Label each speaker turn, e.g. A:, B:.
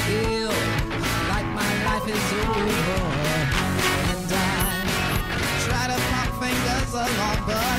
A: feel like my life is over. And I try to pop fingers along, but